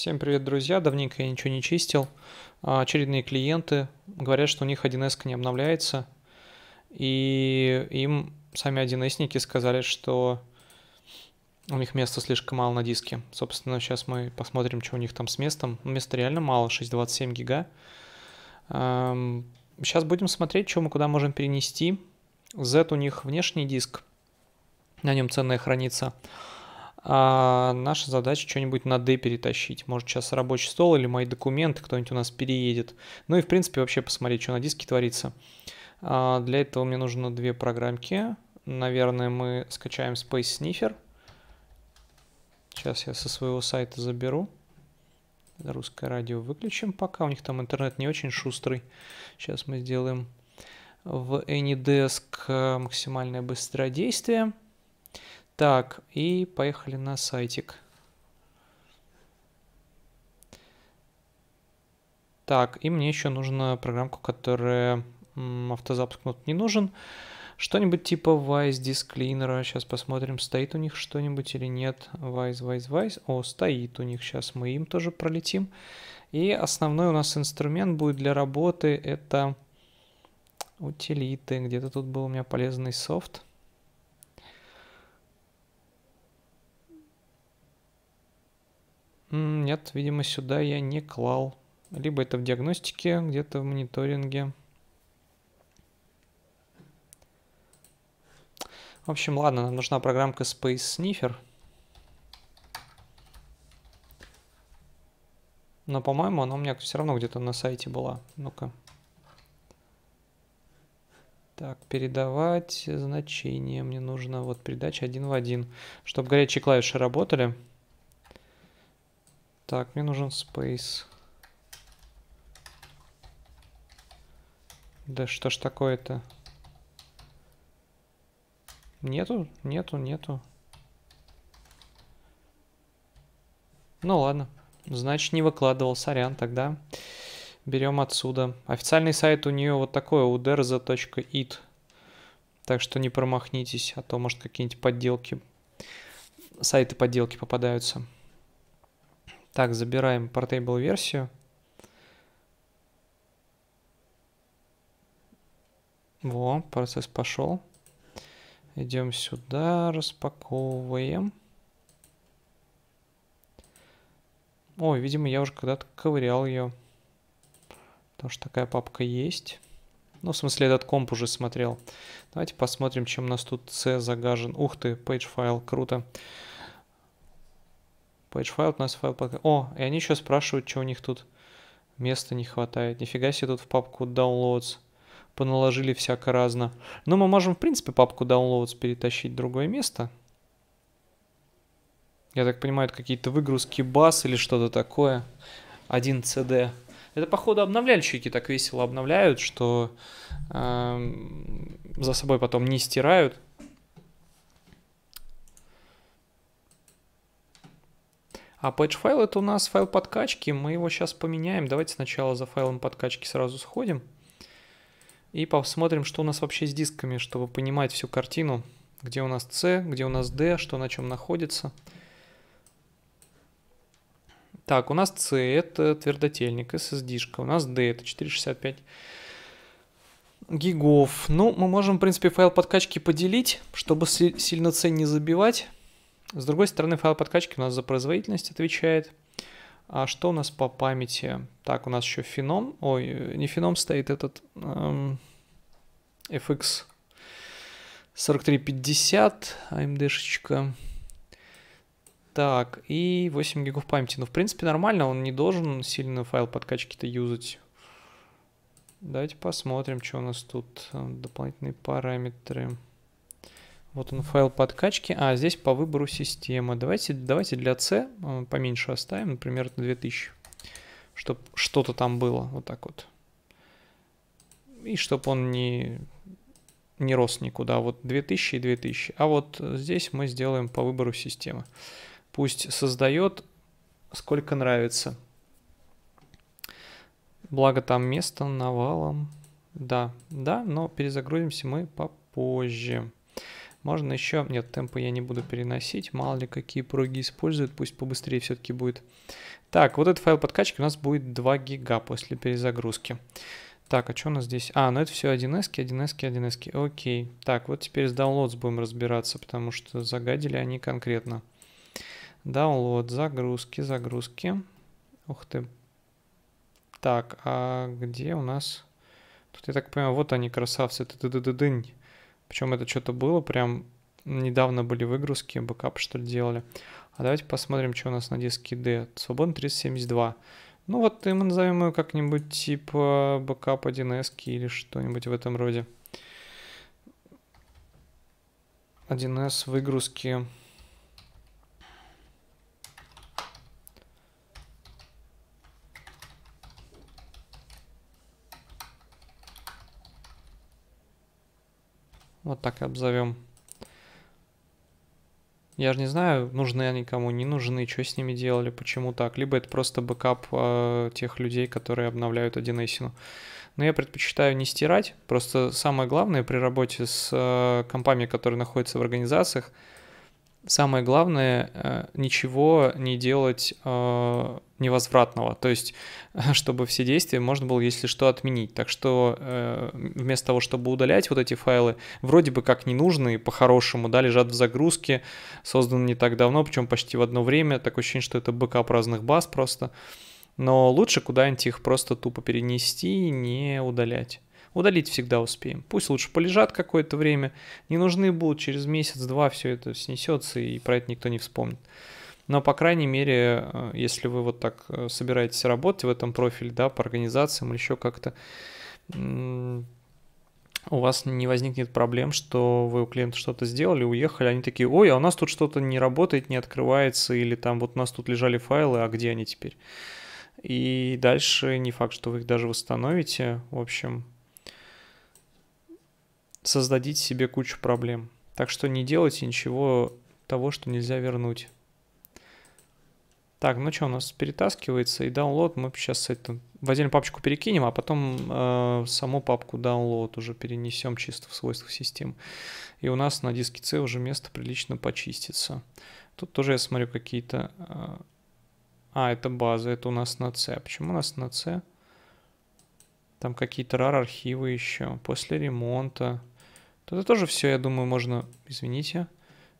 Всем привет, друзья! Давненько я ничего не чистил. А, очередные клиенты говорят, что у них 1С не обновляется. И им сами 1С сказали, что у них места слишком мало на диске. Собственно, сейчас мы посмотрим, что у них там с местом. Места реально мало, 627 гига. Сейчас будем смотреть, что мы куда можем перенести. Z у них внешний диск, на нем ценное хранится. А наша задача что-нибудь на D перетащить. Может сейчас рабочий стол или мои документы, кто-нибудь у нас переедет. Ну и в принципе вообще посмотреть, что на диске творится. А для этого мне нужно две программки. Наверное, мы скачаем Space Sniffer. Сейчас я со своего сайта заберу. Русское радио выключим пока. У них там интернет не очень шустрый. Сейчас мы сделаем в AnyDesk максимальное быстродействие. Так, и поехали на сайтик. Так, и мне еще нужна программку, которая автозапуск тут не нужен. Что-нибудь типа Vice Disk Cleaner. Сейчас посмотрим, стоит у них что-нибудь или нет. Vice, Vice, Vice. О, стоит у них. Сейчас мы им тоже пролетим. И основной у нас инструмент будет для работы. Это утилиты. Где-то тут был у меня полезный софт. Нет, видимо, сюда я не клал. Либо это в диагностике, где-то в мониторинге. В общем, ладно, нам нужна программка Space Sniffer. Но, по-моему, она у меня все равно где-то на сайте была. Ну-ка. Так, передавать значение. Мне нужно вот передача один в один, чтобы горячие клавиши работали. Так, мне нужен space. Да что ж такое-то? Нету, нету, нету. Ну ладно, значит не выкладывал, сорян, тогда берем отсюда. Официальный сайт у нее вот такой, uderza.it. Так что не промахнитесь, а то может какие-нибудь подделки, сайты подделки попадаются. Так, забираем Portable версию. Во, процесс пошел. Идем сюда, распаковываем. Ой, видимо, я уже когда-то ковырял ее. Потому что такая папка есть. Ну, в смысле, этот комп уже смотрел. Давайте посмотрим, чем у нас тут C загажен. Ух ты, page файл, круто. Файл у нас файл. О, и они еще спрашивают, что у них тут места не хватает. Нифига себе тут в папку downloads поналожили всяко разно. Но мы можем, в принципе, папку downloads перетащить в другое место. Я так понимаю, это какие-то выгрузки бас или что-то такое. 1 CD. Это, походу, обновляльщики так весело обновляют, что э, за собой потом не стирают. А page файл это у нас файл подкачки, мы его сейчас поменяем. Давайте сначала за файлом подкачки сразу сходим. И посмотрим, что у нас вообще с дисками, чтобы понимать всю картину. Где у нас C, где у нас D, что на чем находится. Так, у нас C это твердотельник, SSD-шка. У нас D это 465 гигов. Ну, мы можем, в принципе, файл подкачки поделить, чтобы сильно C не забивать. С другой стороны, файл подкачки у нас за производительность отвечает. А что у нас по памяти? Так, у нас еще феном. Ой, не феном стоит этот эм, FX 4350, AMD-шечка. Так, и 8 гигов памяти. Ну, в принципе, нормально, он не должен сильно файл подкачки-то юзать. Давайте посмотрим, что у нас тут. Дополнительные параметры. Вот он файл подкачки. А, здесь по выбору системы. Давайте, давайте для C э, поменьше оставим, например, на 2000. Чтобы что-то там было. Вот так вот. И чтобы он не, не рос никуда. Вот 2000 и 2000. А вот здесь мы сделаем по выбору системы. Пусть создает сколько нравится. Благо там место навалом. Да, да, но перезагрузимся мы попозже. Можно еще... Нет, темпы я не буду переносить. Мало ли какие проги используют. Пусть побыстрее все-таки будет. Так, вот этот файл подкачки у нас будет 2 гига после перезагрузки. Так, а что у нас здесь? А, ну это все 1С, 1С, 1С. Окей. Так, вот теперь с downloads будем разбираться, потому что загадили они конкретно. Download, загрузки, загрузки. Ух ты. Так, а где у нас... Тут, я так понимаю, вот они, красавцы. Т -т -т -т -дынь. Причем это что-то было прям... Недавно были выгрузки, бэкап что ли делали. А давайте посмотрим, что у нас на диске D. Свободно 372. Ну вот и мы назовем ее как-нибудь типа бэкап 1С или что-нибудь в этом роде. 1С выгрузки. Вот так и обзовем. Я же не знаю, нужны они кому, не нужны, что с ними делали, почему так. Либо это просто бэкап э, тех людей, которые обновляют 1С. Но я предпочитаю не стирать. Просто самое главное при работе с э, компами, которые находятся в организациях, самое главное э, ничего не делать э, невозвратного, то есть чтобы все действия можно было, если что, отменить. Так что э, вместо того, чтобы удалять вот эти файлы, вроде бы как ненужные, по-хорошему, да, лежат в загрузке, созданы не так давно, причем почти в одно время, такое ощущение, что это бэкап разных баз просто, но лучше куда-нибудь их просто тупо перенести и не удалять. Удалить всегда успеем. Пусть лучше полежат какое-то время. Не нужны будут через месяц-два все это снесется и про это никто не вспомнит. Но, по крайней мере, э, если вы вот так э, собираетесь работать в этом профиле, да, по организациям или еще как-то, у вас не возникнет проблем, что вы у клиента что-то сделали, уехали, они такие, ой, а у нас тут что-то не работает, не открывается, или там вот у нас тут лежали файлы, а где они теперь? И дальше не факт, что вы их даже восстановите. В общем, создадите себе кучу проблем. Так что не делайте ничего того, что нельзя вернуть. Так, ну что, у нас перетаскивается, и download мы сейчас это в отдельную папочку перекинем, а потом э, саму папку download уже перенесем чисто в свойствах системы. И у нас на диске C уже место прилично почистится. Тут тоже я смотрю какие-то... Э, а, это база, это у нас на C. Почему у нас на C? Там какие-то RAR архивы еще. После ремонта. Это тоже все, я думаю, можно... Извините.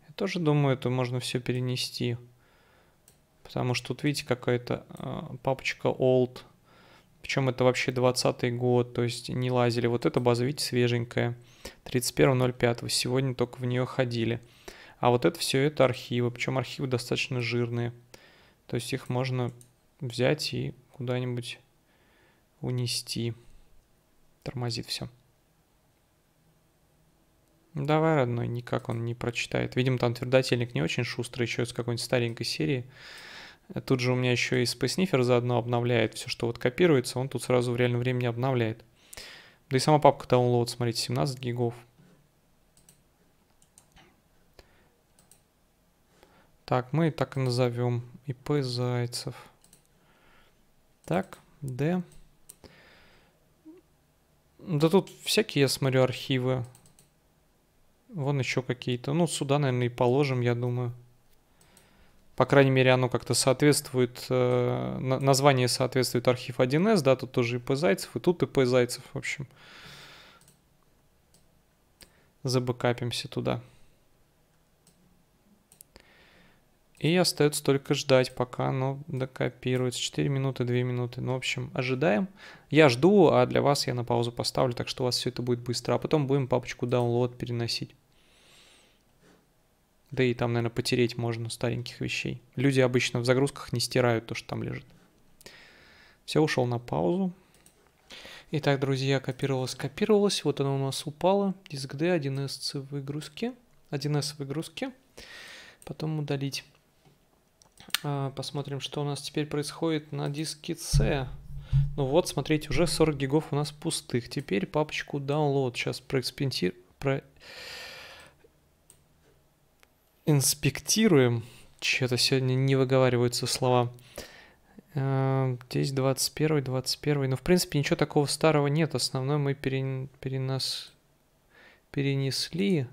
Я тоже думаю, это можно все перенести. Потому что тут, видите, какая-то э, папочка old. Причем это вообще 20 год, то есть не лазили. Вот эта база, видите, свеженькая. 31.05. Сегодня только в нее ходили. А вот это все это архивы. Причем архивы достаточно жирные. То есть их можно взять и куда-нибудь унести. Тормозит все. Давай, родной, никак он не прочитает. Видимо, там твердотельник не очень шустрый, еще из какой-нибудь старенькой серии. Тут же у меня еще и SpaceSniffer заодно обновляет все, что вот копируется, он тут сразу в реальном времени обновляет. Да и сама папка download, смотрите, 17 гигов. Так, мы так и назовем. ИП Зайцев. Так, D. Да тут всякие, я смотрю, архивы. Вон еще какие-то. Ну, сюда, наверное, и положим, я думаю. По крайней мере, оно как-то соответствует, э, название соответствует архив 1С, да, тут тоже ИП Зайцев, и тут ИП Зайцев, в общем. Забэкапимся туда. И остается только ждать, пока оно докопируется. 4 минуты, 2 минуты. Ну, в общем, ожидаем. Я жду, а для вас я на паузу поставлю, так что у вас все это будет быстро. А потом будем папочку download переносить. Да и там, наверное, потереть можно стареньких вещей. Люди обычно в загрузках не стирают то, что там лежит. Все, ушел на паузу. Итак, друзья, копировалось, копировалось. Вот оно у нас упало. Диск D, 1С в выгрузке. 1С в выгрузке. Потом удалить. А, посмотрим, что у нас теперь происходит на диске C. Ну вот, смотрите, уже 40 гигов у нас пустых. Теперь папочку download. Сейчас проэкспентируем. Про инспектируем. Что-то сегодня не выговариваются слова. Э, здесь 21, 21. Ну, в принципе, ничего такого старого нет. Основной мы перен... перенос... перенесли.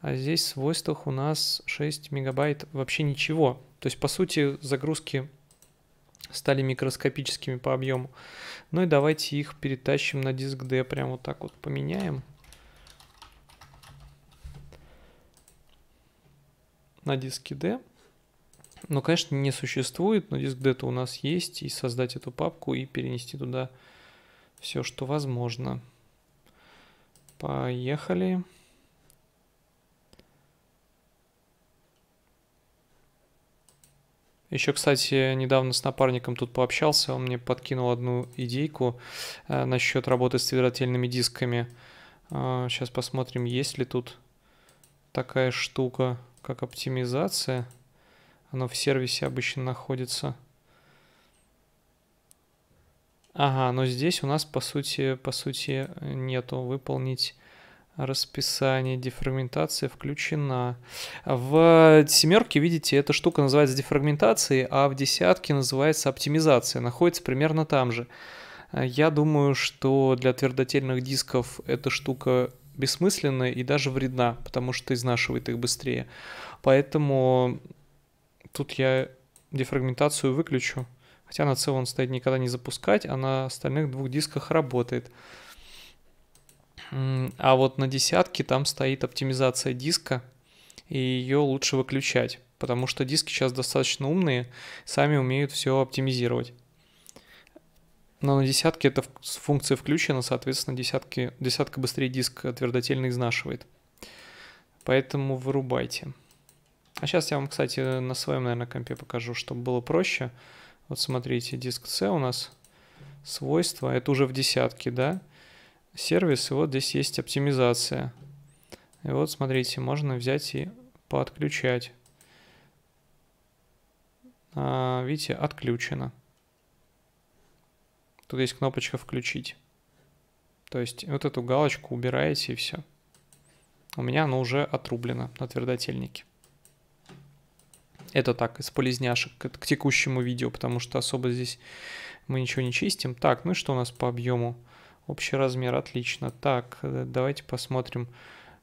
А здесь в свойствах у нас 6 мегабайт вообще ничего. То есть, по сути, загрузки стали микроскопическими по объему. Ну и давайте их перетащим на диск D. Прям вот так вот поменяем. На диске D. Ну, конечно, не существует, но диск D-то у нас есть. И создать эту папку и перенести туда все, что возможно. Поехали. Еще, кстати, недавно с напарником тут пообщался, он мне подкинул одну идейку э, насчет работы с твиротельными дисками. Э, сейчас посмотрим, есть ли тут такая штука, как оптимизация. Оно в сервисе обычно находится. Ага, но здесь у нас по сути, по сути нету выполнить Расписание, дефрагментация включена. В семерке, видите, эта штука называется дефрагментацией, а в десятке называется оптимизация. Находится примерно там же. Я думаю, что для твердотельных дисков эта штука бессмысленная и даже вредна, потому что изнашивает их быстрее. Поэтому тут я дефрагментацию выключу. Хотя на он стоит никогда не запускать, а на остальных двух дисках работает. А вот на десятке там стоит оптимизация диска, и ее лучше выключать, потому что диски сейчас достаточно умные, сами умеют все оптимизировать. Но на десятке эта функция включена, соответственно, десятки, десятка быстрее диск твердотельно изнашивает. Поэтому вырубайте. А сейчас я вам, кстати, на своем, наверное, компе покажу, чтобы было проще. Вот смотрите, диск C у нас свойства, это уже в десятке, да? сервис, и вот здесь есть оптимизация. И вот смотрите, можно взять и подключать. А, видите, отключено. Тут есть кнопочка «Включить». То есть вот эту галочку убираете и все. У меня оно уже отрублено на твердотельнике. Это так, из полезняшек к, к текущему видео, потому что особо здесь мы ничего не чистим. Так, ну и что у нас по объему? Общий размер, отлично. Так, э, давайте посмотрим.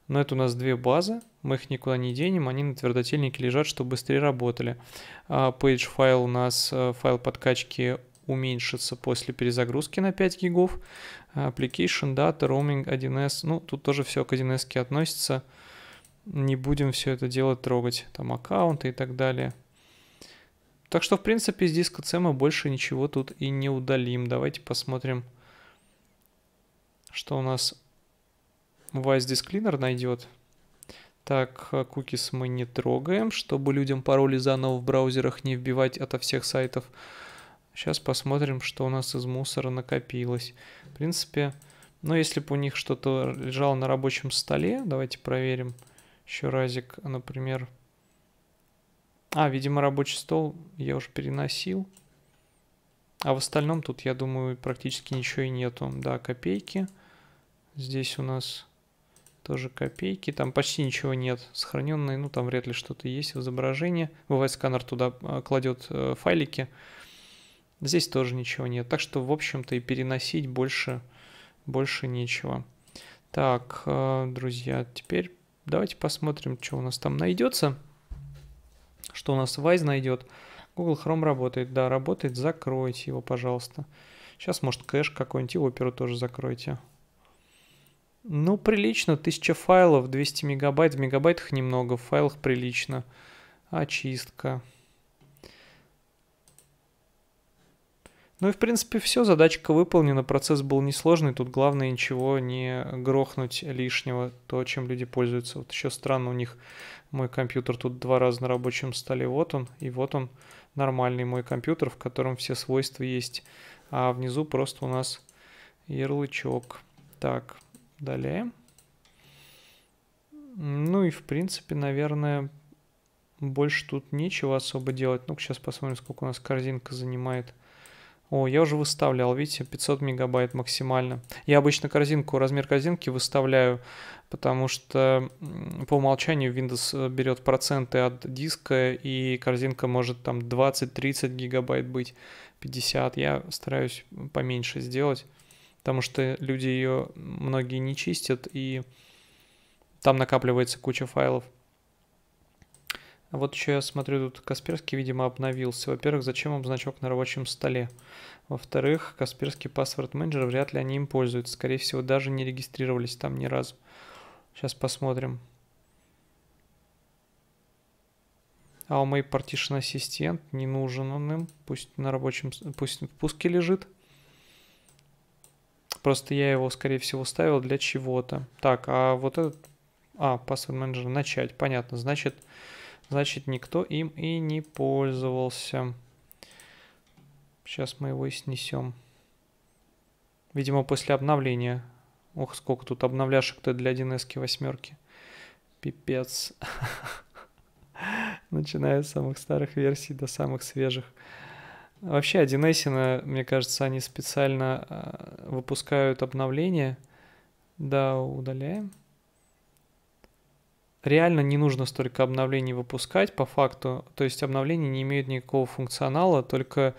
Но это у нас две базы, мы их никуда не денем, они на твердотельнике лежат, чтобы быстрее работали. А, page файл у нас, э, файл подкачки уменьшится после перезагрузки на 5 гигов. Application, Data, Roaming, 1С, ну тут тоже все к 1С относится. Не будем все это дело трогать, там аккаунты и так далее. Так что, в принципе, с диска C мы больше ничего тут и не удалим. Давайте посмотрим что у нас Vice Disk Cleaner найдет. Так, cookies мы не трогаем, чтобы людям пароли заново в браузерах не вбивать ото всех сайтов. Сейчас посмотрим, что у нас из мусора накопилось. В принципе, ну если бы у них что-то лежало на рабочем столе, давайте проверим еще разик, например. А, видимо, рабочий стол я уже переносил. А в остальном тут, я думаю, практически ничего и нету. Да, копейки. Здесь у нас тоже копейки. Там почти ничего нет. Сохраненные, ну там вряд ли что-то есть в изображении. Бывает сканер туда а, кладет э, файлики. Здесь тоже ничего нет. Так что, в общем-то, и переносить больше, больше нечего. Так, э, друзья, теперь давайте посмотрим, что у нас там найдется. Что у нас Wise найдет. Google Chrome работает. Да, работает. Закройте его, пожалуйста. Сейчас, может, кэш какой-нибудь и оперу тоже закройте. Ну, прилично. 1000 файлов, 200 мегабайт. В мегабайтах немного, в файлах прилично. Очистка. Ну и, в принципе, все. Задачка выполнена. Процесс был несложный. Тут главное ничего не грохнуть лишнего, то, чем люди пользуются. Вот еще странно у них мой компьютер тут два раза на рабочем столе. Вот он. И вот он нормальный мой компьютер, в котором все свойства есть. А внизу просто у нас ярлычок. Так, Далее. Ну и в принципе, наверное, больше тут нечего особо делать. Ну-ка сейчас посмотрим, сколько у нас корзинка занимает. О, я уже выставлял, видите, 500 мегабайт максимально. Я обычно корзинку, размер корзинки выставляю, потому что по умолчанию Windows берет проценты от диска, и корзинка может там 20-30 гигабайт быть, 50. Я стараюсь поменьше сделать потому что люди ее многие не чистят и Там накапливается куча файлов. Вот еще я смотрю, тут Касперский, видимо, обновился. Во-первых, зачем вам значок на рабочем столе? Во-вторых, Касперский паспорт менеджер, вряд ли они им пользуются. Скорее всего, даже не регистрировались там ни разу. Сейчас посмотрим. А у моей Partition ассистент не нужен он им. Пусть на рабочем, пусть в пуске лежит. Просто я его, скорее всего, ставил для чего-то. Так, а вот этот... А, паспорт менеджер начать. Понятно. Значит, значит, никто им и не пользовался. Сейчас мы его и снесем. Видимо, после обновления. Ох, сколько тут обновляшек-то для 1С восьмерки. Пипец. Начиная с самых старых версий до самых свежих. Вообще 1С, мне кажется, они специально а, выпускают обновления. Да, удаляем. Реально не нужно столько обновлений выпускать по факту. То есть обновления не имеют никакого функционала, только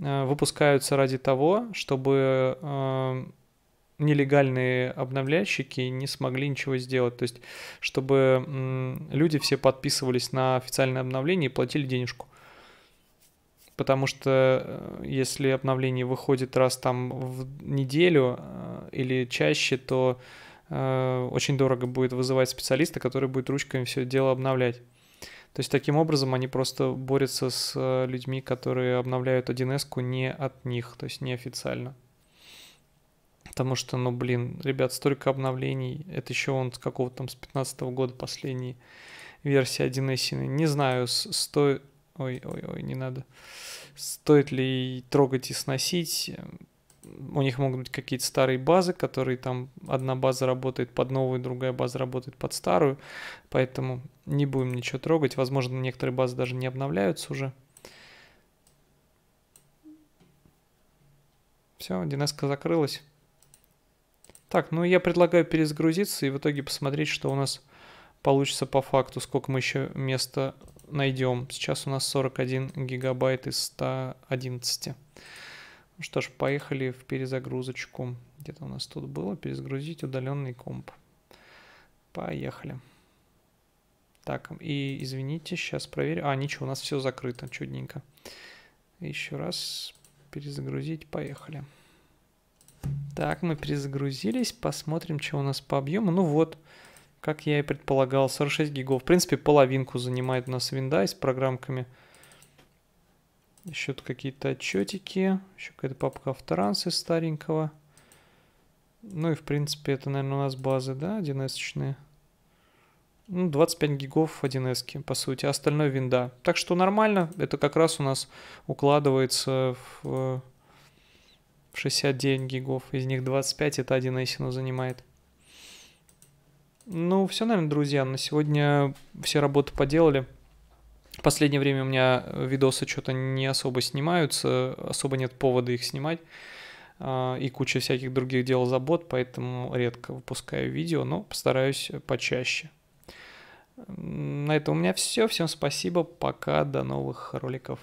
Э, выпускаются ради того, чтобы э, нелегальные обновляющики не смогли ничего сделать. То есть, чтобы люди все подписывались на официальное обновление и платили денежку. Потому что э, если обновление выходит раз там в неделю или чаще, то очень дорого будет вызывать специалиста, который будет ручками все дело обновлять. То есть таким образом они просто борются с э, людьми, которые обновляют 1С не от них, то есть неофициально. Потому что, ну блин, ребят, столько обновлений, это еще он с какого-то там с 15 -го года последней версии 1С. Не знаю, стоит... Ой, ой, ой, не надо. Стоит ли трогать и сносить? У них могут быть какие-то старые базы, которые там одна база работает под новую, другая база работает под старую, поэтому не будем ничего трогать. Возможно, некоторые базы даже не обновляются уже. Все, 1 закрылась. Так, ну я предлагаю перезагрузиться и в итоге посмотреть, что у нас получится по факту, сколько мы еще места найдем. Сейчас у нас 41 гигабайт из 111. Ну что ж, поехали в перезагрузочку. Где-то у нас тут было перезагрузить удаленный комп. Поехали. Так, и извините, сейчас проверю. А, ничего, у нас все закрыто, чудненько. Еще раз перезагрузить, поехали. Так, мы перезагрузились, посмотрим, что у нас по объему. Ну вот, как я и предполагал, 46 гигов. В принципе, половинку занимает у нас винда с программками. Еще тут какие-то отчетики. Еще какая-то папка авторанс старенького. Ну и в принципе это, наверное, у нас базы, да, 1С-очные. Ну, 25 гигов 1С, по сути, а остальное винда. Так что нормально, это как раз у нас укладывается в, в 69 гигов. Из них 25 это 1С занимает. Ну, все, наверное, друзья, на сегодня все работы поделали. В последнее время у меня видосы что-то не особо снимаются, особо нет повода их снимать. А, и куча всяких других дел забот, поэтому редко выпускаю видео, но постараюсь почаще. На этом у меня все. Всем спасибо. Пока. До новых роликов.